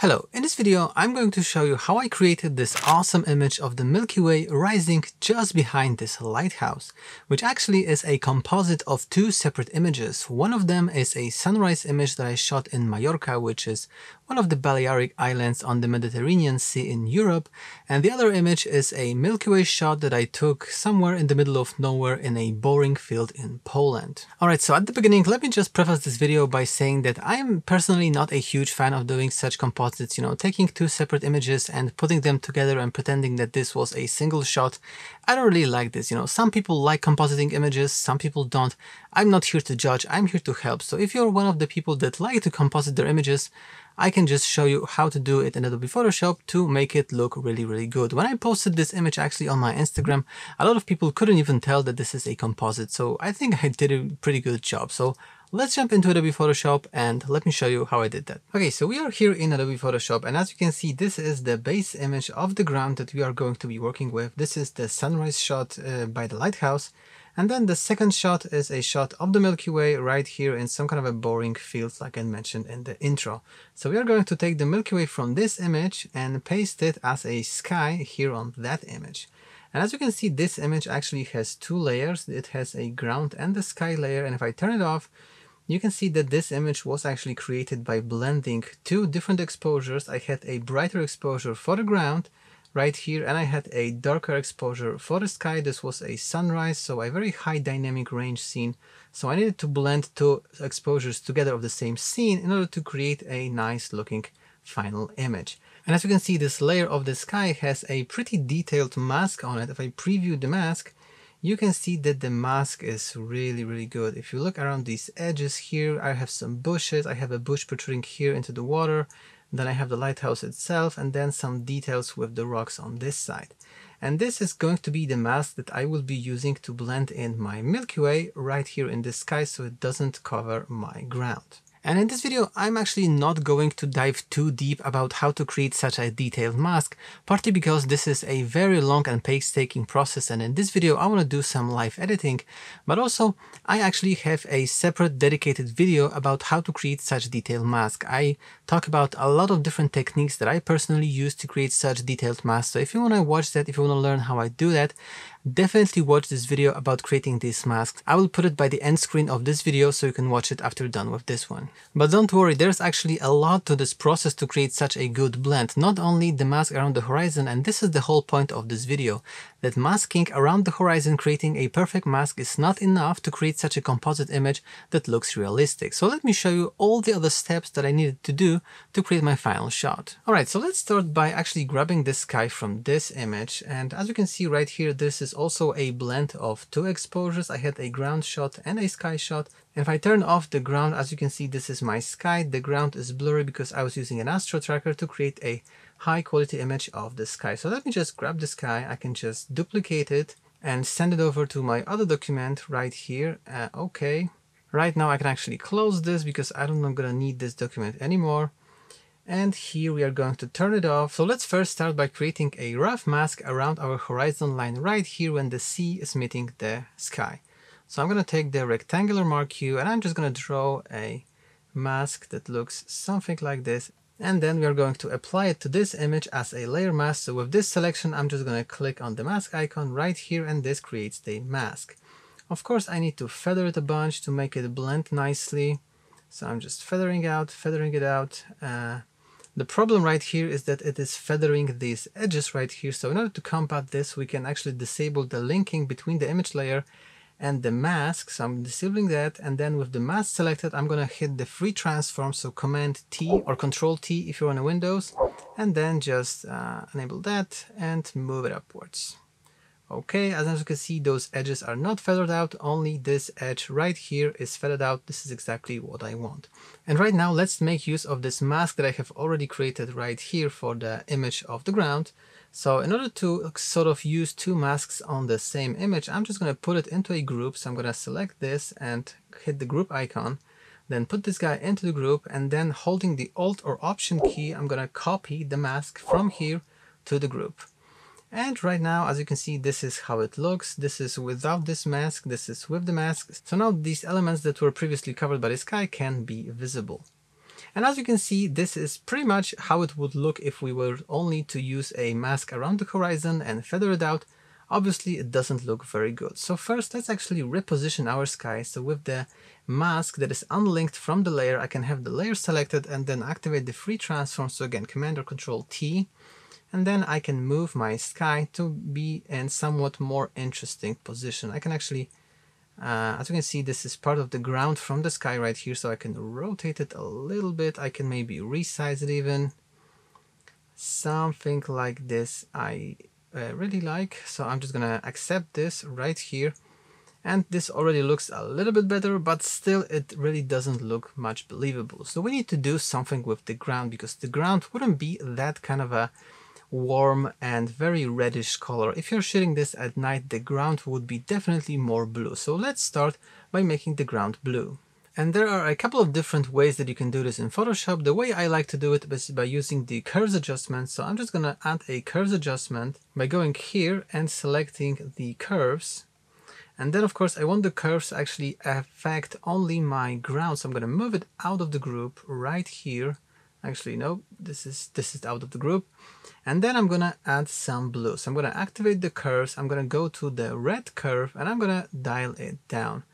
Hello, in this video I'm going to show you how I created this awesome image of the Milky Way rising just behind this lighthouse, which actually is a composite of two separate images. One of them is a sunrise image that I shot in Mallorca, which is one of the Balearic Islands on the Mediterranean Sea in Europe, and the other image is a Milky Way shot that I took somewhere in the middle of nowhere in a boring field in Poland. Alright, so at the beginning let me just preface this video by saying that I am personally not a huge fan of doing such composites, you know, taking two separate images and putting them together and pretending that this was a single shot. I don't really like this, you know, some people like compositing images, some people don't. I'm not here to judge, I'm here to help. So if you're one of the people that like to composite their images, I can just show you how to do it in Adobe Photoshop to make it look really, really good. When I posted this image actually on my Instagram, a lot of people couldn't even tell that this is a composite. So I think I did a pretty good job. So let's jump into Adobe Photoshop and let me show you how I did that. Okay, so we are here in Adobe Photoshop and as you can see, this is the base image of the ground that we are going to be working with. This is the sunrise shot uh, by the lighthouse. And then the second shot is a shot of the Milky Way right here in some kind of a boring field like I mentioned in the intro. So we are going to take the Milky Way from this image and paste it as a sky here on that image. And as you can see, this image actually has two layers. It has a ground and the sky layer. And if I turn it off, you can see that this image was actually created by blending two different exposures. I had a brighter exposure for the ground right here and I had a darker exposure for the sky. This was a sunrise, so a very high dynamic range scene. So I needed to blend two exposures together of the same scene in order to create a nice looking final image. And as you can see, this layer of the sky has a pretty detailed mask on it. If I preview the mask, you can see that the mask is really, really good. If you look around these edges here, I have some bushes. I have a bush protruding here into the water. Then I have the lighthouse itself and then some details with the rocks on this side. And this is going to be the mask that I will be using to blend in my Milky Way right here in the sky so it doesn't cover my ground. And in this video, I'm actually not going to dive too deep about how to create such a detailed mask, partly because this is a very long and painstaking process and in this video I want to do some live editing, but also I actually have a separate dedicated video about how to create such detailed mask. I talk about a lot of different techniques that I personally use to create such detailed masks, so if you want to watch that, if you want to learn how I do that, definitely watch this video about creating these masks. I will put it by the end screen of this video so you can watch it after done with this one. But don't worry, there's actually a lot to this process to create such a good blend. Not only the mask around the horizon, and this is the whole point of this video, that masking around the horizon creating a perfect mask is not enough to create such a composite image that looks realistic. So let me show you all the other steps that I needed to do to create my final shot. Alright, so let's start by actually grabbing this sky from this image. And as you can see right here, this is is also a blend of two exposures. I had a ground shot and a sky shot. If I turn off the ground, as you can see, this is my sky. The ground is blurry because I was using an astro tracker to create a high quality image of the sky. So let me just grab the sky. I can just duplicate it and send it over to my other document right here. Uh, okay. Right now I can actually close this because I don't I'm gonna need this document anymore and here we are going to turn it off. So let's first start by creating a rough mask around our horizon line right here when the sea is meeting the sky. So I'm going to take the rectangular marquee and I'm just going to draw a mask that looks something like this and then we are going to apply it to this image as a layer mask. So with this selection I'm just going to click on the mask icon right here and this creates the mask. Of course I need to feather it a bunch to make it blend nicely. So I'm just feathering out, feathering it out. Uh, the problem right here is that it is feathering these edges right here. So in order to combat this, we can actually disable the linking between the image layer and the mask. So I'm disabling that. And then with the mask selected, I'm going to hit the free transform. So command T or control T if you're on a Windows, and then just uh, enable that and move it upwards. Okay, as you can see, those edges are not feathered out, only this edge right here is feathered out. This is exactly what I want. And right now, let's make use of this mask that I have already created right here for the image of the ground. So in order to sort of use two masks on the same image, I'm just going to put it into a group. So I'm going to select this and hit the group icon, then put this guy into the group, and then holding the Alt or Option key, I'm going to copy the mask from here to the group. And right now, as you can see, this is how it looks. This is without this mask, this is with the mask. So now these elements that were previously covered by the sky can be visible. And as you can see, this is pretty much how it would look if we were only to use a mask around the horizon and feather it out. Obviously, it doesn't look very good. So first, let's actually reposition our sky. So with the mask that is unlinked from the layer, I can have the layer selected and then activate the free transform. So again, Command or Control T. And then I can move my sky to be in somewhat more interesting position. I can actually uh, as you can see, this is part of the ground from the sky right here, so I can rotate it a little bit. I can maybe resize it even. Something like this I uh, really like, so I'm just gonna accept this right here. And this already looks a little bit better, but still it really doesn't look much believable. So we need to do something with the ground because the ground wouldn't be that kind of a warm and very reddish color. If you're shooting this at night, the ground would be definitely more blue. So let's start by making the ground blue. And there are a couple of different ways that you can do this in Photoshop. The way I like to do it is by using the curves adjustment. So I'm just gonna add a curves adjustment by going here and selecting the curves. And then of course I want the curves to actually affect only my ground. So I'm gonna move it out of the group right here actually no this is this is out of the group. And then I'm gonna add some blue so I'm gonna activate the curves. I'm gonna go to the red curve and I'm gonna dial it down.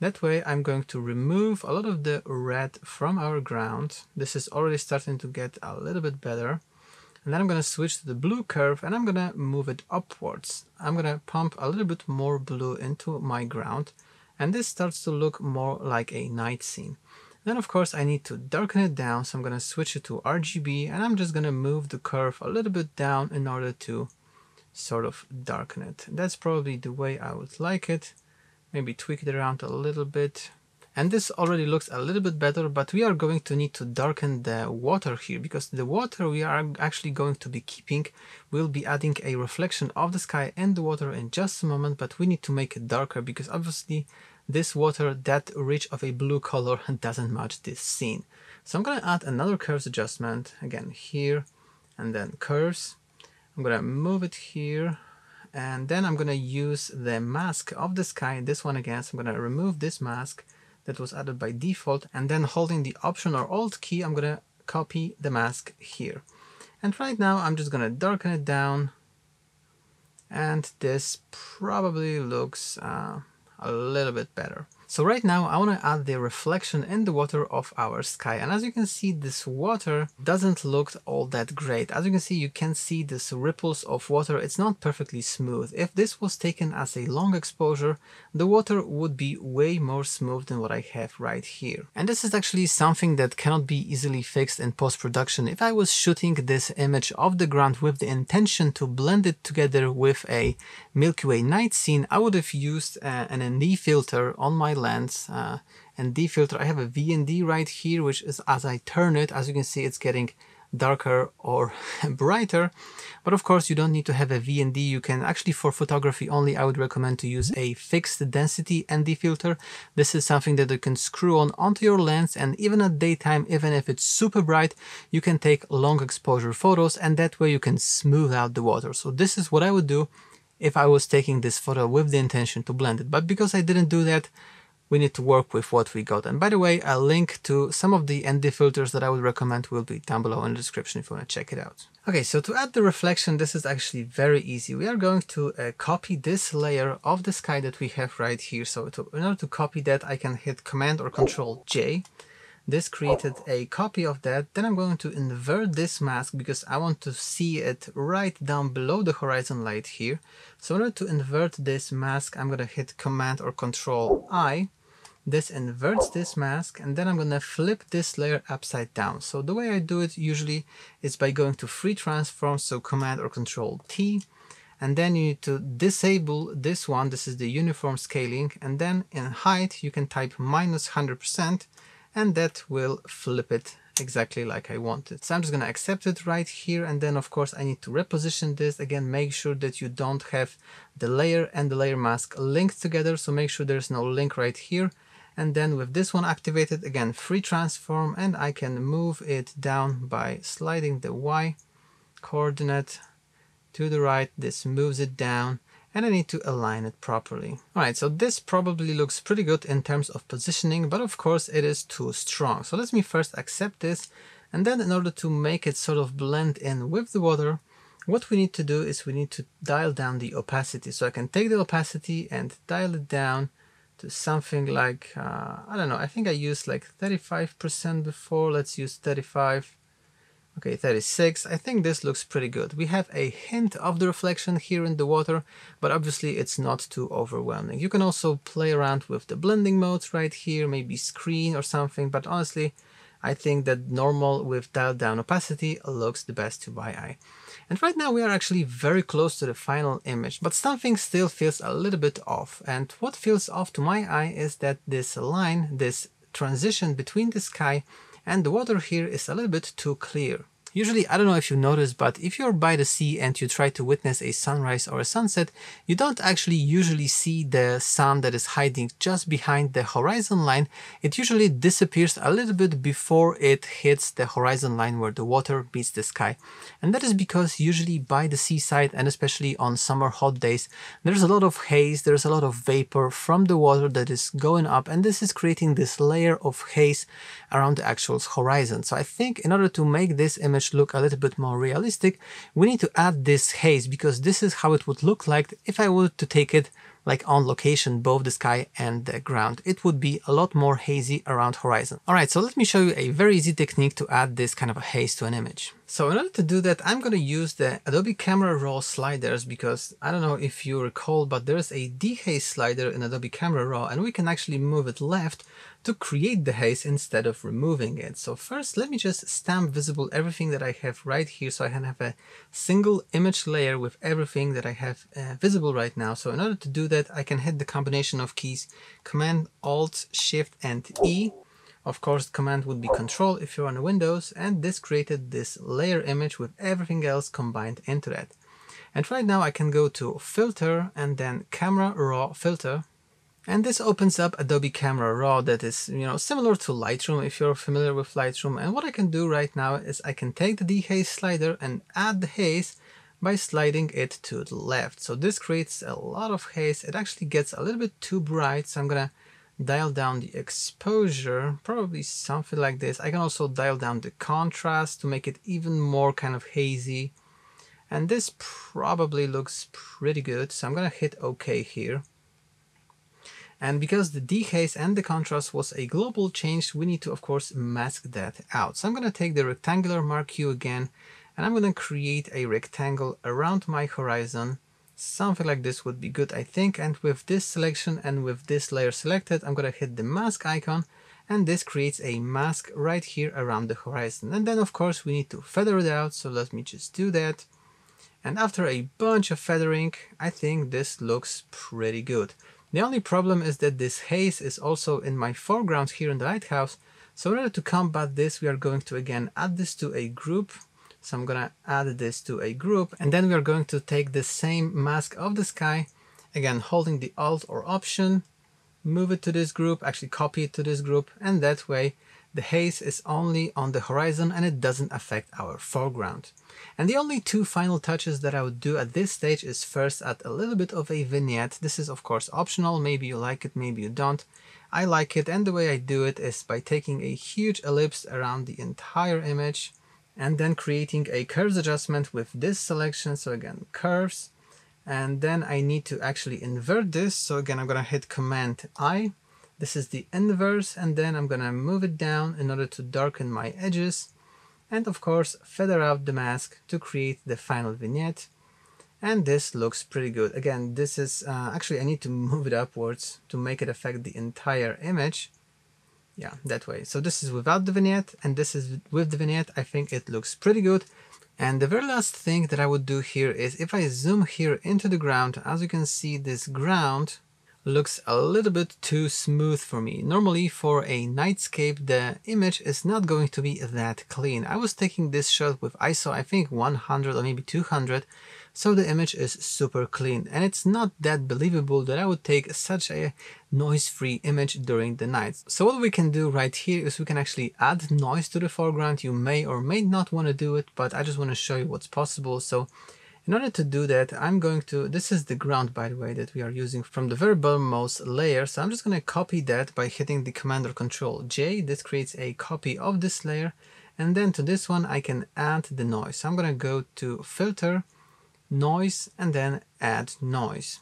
That way I'm going to remove a lot of the red from our ground. This is already starting to get a little bit better. And then I'm gonna switch to the blue curve and I'm gonna move it upwards. I'm gonna pump a little bit more blue into my ground. And this starts to look more like a night scene then of course I need to darken it down, so I'm going to switch it to RGB and I'm just going to move the curve a little bit down in order to sort of darken it. That's probably the way I would like it. Maybe tweak it around a little bit. And this already looks a little bit better, but we are going to need to darken the water here because the water we are actually going to be keeping We'll be adding a reflection of the sky and the water in just a moment, but we need to make it darker because obviously this water that rich of a blue color doesn't match this scene. So I'm going to add another curves adjustment, again here, and then curves. I'm going to move it here, and then I'm going to use the mask of the sky, this one again, so I'm going to remove this mask that was added by default, and then holding the Option or Alt key, I'm going to copy the mask here. And right now I'm just going to darken it down, and this probably looks uh, a little bit better. So right now I want to add the reflection in the water of our sky and as you can see this water doesn't look all that great. As you can see you can see this ripples of water it's not perfectly smooth. If this was taken as a long exposure the water would be way more smooth than what I have right here. And this is actually something that cannot be easily fixed in post-production. If I was shooting this image of the ground with the intention to blend it together with a Milky Way night scene I would have used uh, an ND filter on my lens uh, and ND filter. I have a VND right here, which is as I turn it, as you can see, it's getting darker or brighter. But of course, you don't need to have a VND. You can actually, for photography only, I would recommend to use a fixed density ND filter. This is something that you can screw on onto your lens. And even at daytime, even if it's super bright, you can take long exposure photos and that way you can smooth out the water. So this is what I would do if I was taking this photo with the intention to blend it. But because I didn't do that, we need to work with what we got. And by the way, a link to some of the ND filters that I would recommend will be down below in the description if you want to check it out. Okay, so to add the reflection, this is actually very easy. We are going to uh, copy this layer of the sky that we have right here. So to, in order to copy that, I can hit Command or Control J this created a copy of that. Then I'm going to invert this mask because I want to see it right down below the horizon light here. So in order to invert this mask, I'm going to hit Command or Control I. This inverts this mask and then I'm to flip this layer upside down. So the way I do it usually is by going to free transform, so Command or Control T. And then you need to disable this one, this is the uniform scaling. And then in height, you can type minus 100% and that will flip it exactly like I wanted. So I'm just to accept it right here and then of course I need to reposition this again make sure that you don't have the layer and the layer mask linked together so make sure there's no link right here and then with this one activated again free transform and I can move it down by sliding the Y coordinate to the right this moves it down and I need to align it properly. Alright, so this probably looks pretty good in terms of positioning, but of course it is too strong. So let me first accept this, and then in order to make it sort of blend in with the water, what we need to do is we need to dial down the opacity. So I can take the opacity and dial it down to something like, uh, I don't know, I think I used like 35% before. Let's use 35. Okay, 36. I think this looks pretty good. We have a hint of the reflection here in the water, but obviously it's not too overwhelming. You can also play around with the blending modes right here, maybe screen or something, but honestly, I think that normal with dialed down opacity looks the best to my eye. And right now we are actually very close to the final image, but something still feels a little bit off. And what feels off to my eye is that this line, this transition between the sky and the water here is a little bit too clear. Usually, I don't know if you noticed, but if you're by the sea and you try to witness a sunrise or a sunset, you don't actually usually see the sun that is hiding just behind the horizon line. It usually disappears a little bit before it hits the horizon line where the water meets the sky. And that is because usually by the seaside and especially on summer hot days, there's a lot of haze, there's a lot of vapor from the water that is going up and this is creating this layer of haze around the actual horizon. So I think in order to make this image image look a little bit more realistic, we need to add this haze because this is how it would look like if I were to take it like on location both the sky and the ground. It would be a lot more hazy around horizon. Alright, so let me show you a very easy technique to add this kind of a haze to an image. So in order to do that, I'm going to use the Adobe Camera Raw sliders because I don't know if you recall, but there's a dehaze slider in Adobe Camera Raw and we can actually move it left to create the haze instead of removing it. So first, let me just stamp visible everything that I have right here so I can have a single image layer with everything that I have uh, visible right now. So in order to do that, I can hit the combination of keys Command, Alt, Shift, and E of course, command would be control if you're on Windows, and this created this layer image with everything else combined into that. And right now I can go to filter and then camera raw filter. And this opens up Adobe Camera Raw that is, you know, similar to Lightroom if you're familiar with Lightroom. And what I can do right now is I can take the dehaze slider and add the haze by sliding it to the left. So this creates a lot of haze. It actually gets a little bit too bright. So I'm gonna dial down the exposure, probably something like this. I can also dial down the contrast to make it even more kind of hazy. And this probably looks pretty good, so I'm gonna hit OK here. And because the dehaze and the contrast was a global change, we need to, of course, mask that out. So I'm going to take the rectangular marquee again, and I'm going to create a rectangle around my horizon Something like this would be good, I think. And with this selection and with this layer selected, I'm going to hit the mask icon and this creates a mask right here around the horizon. And then of course we need to feather it out. So let me just do that. And after a bunch of feathering, I think this looks pretty good. The only problem is that this haze is also in my foreground here in the lighthouse. So in order to combat this, we are going to again add this to a group. So I'm gonna add this to a group and then we are going to take the same mask of the sky, again holding the Alt or Option, move it to this group, actually copy it to this group and that way the haze is only on the horizon and it doesn't affect our foreground. And the only two final touches that I would do at this stage is first add a little bit of a vignette. This is of course optional, maybe you like it, maybe you don't. I like it and the way I do it is by taking a huge ellipse around the entire image and then creating a curves adjustment with this selection so again curves and then I need to actually invert this so again I'm gonna hit command I this is the inverse and then I'm gonna move it down in order to darken my edges and of course feather out the mask to create the final vignette and this looks pretty good again this is uh, actually I need to move it upwards to make it affect the entire image yeah, that way. So this is without the vignette and this is with the vignette. I think it looks pretty good. And the very last thing that I would do here is if I zoom here into the ground, as you can see this ground looks a little bit too smooth for me. Normally for a nightscape the image is not going to be that clean. I was taking this shot with ISO I think 100 or maybe 200 so the image is super clean and it's not that believable that I would take such a noise-free image during the night. So what we can do right here is we can actually add noise to the foreground. You may or may not want to do it, but I just want to show you what's possible. So In order to do that, I'm going to, this is the ground by the way that we are using from the very bottommost layer. So I'm just going to copy that by hitting the command or control J. This creates a copy of this layer. And then to this one, I can add the noise. So I'm going to go to filter, noise, and then add noise.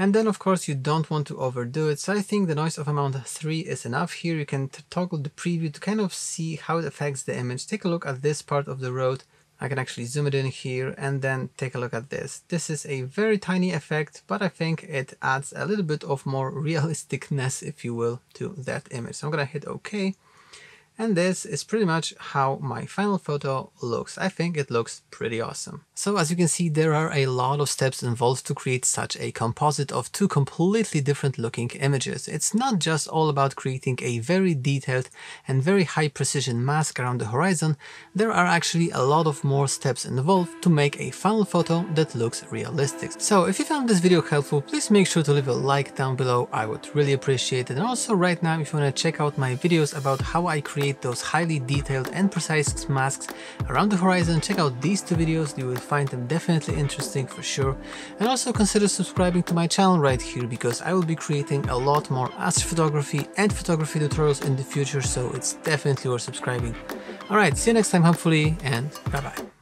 And then of course you don't want to overdo it, so I think the noise of amount 3 is enough. Here you can toggle the preview to kind of see how it affects the image. Take a look at this part of the road. I can actually zoom it in here and then take a look at this. This is a very tiny effect, but I think it adds a little bit of more realisticness, if you will, to that image. So I'm gonna hit OK. And this is pretty much how my final photo looks. I think it looks pretty awesome. So as you can see, there are a lot of steps involved to create such a composite of two completely different looking images. It's not just all about creating a very detailed and very high precision mask around the horizon. There are actually a lot of more steps involved to make a final photo that looks realistic. So if you found this video helpful, please make sure to leave a like down below. I would really appreciate it. And also right now, if you want to check out my videos about how I create create those highly detailed and precise masks around the horizon, check out these two videos, you will find them definitely interesting for sure. And also consider subscribing to my channel right here because I will be creating a lot more astrophotography and photography tutorials in the future, so it's definitely worth subscribing. Alright, see you next time hopefully, and bye bye.